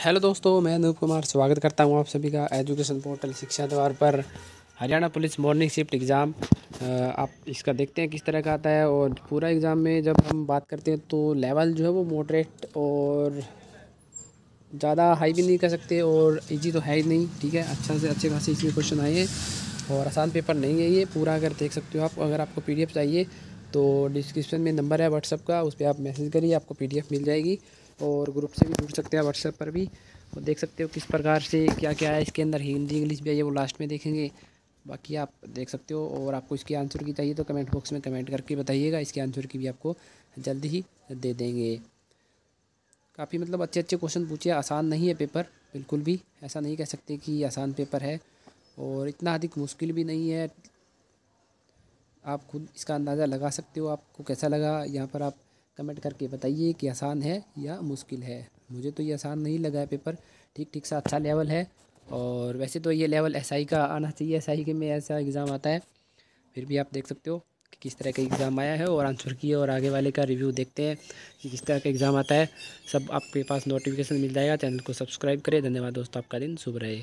Hello दोस्तों, मैं अनूप कुमार स्वागत करता हूँ आप सभी का एजुकेशन पोर्टल शिक्षा द्वार पर। Haryana police morning shift exam आप इसका देखते हैं किस तरह का आता है और पूरा एग्ज़ाम में जब हम बात करते हैं तो लेवल जो है वो मॉडरेट और ज़्यादा हाई भी नहीं कर सकते और इजी तो है ही नहीं, ठीक है? अच्छा से अच्छे खासे इसमें क्वेश्चन आए हैं और आसान पेपर नहीं है ये, पूरा अगर देख सकते हो आप, अगर आपको पीडीएफ चाहिए तो डिस्क्रिप्शन में नंबर है व्हाट्सअप का, उस पर आप मैसेज करिए, आपको पीडीएफ मिल जाएगी और ग्रुप से भी जुड़ सकते हैं व्हाट्सएप पर भी। और देख सकते हो किस प्रकार से क्या क्या है, इसके अंदर हिंदी, इंग्लिश भी है वो लास्ट में देखेंगे। बाकी आप देख सकते हो और आपको इसके आंसर की चाहिए तो कमेंट बॉक्स में कमेंट करके बताइएगा, इसके आंसर की भी आपको जल्दी ही दे देंगे। काफ़ी मतलब अच्छे अच्छे क्वेश्चन पूछे, आसान नहीं है पेपर बिल्कुल भी ऐसा नहीं कह सकते कि आसान पेपर है। और इतना अधिक मुश्किल भी नहीं है आप खुद इसका अंदाज़ा लगा सकते हो आपको कैसा लगा? यहाँ पर आप कमेंट करके बताइए कि आसान है या मुश्किल है। मुझे तो ये आसान नहीं लगा है पेपर। ठीक ठीक सा अच्छा लेवल है। और वैसे तो ये लेवल एसआई का आना चाहिए। एसआई के में ऐसा एग्ज़ाम आता है। फिर भी आप देख सकते हो कि किस तरह का एग्ज़ाम आया है और आंसर किए और आगे वाले का रिव्यू देखते हैं कि किस तरह का एग्ज़ाम आता है। सब आपके पास नोटिफिकेशन मिल जाएगा। चैनल को सब्सक्राइब करें। धन्यवाद दोस्तों। आपका दिन शुभ रहे।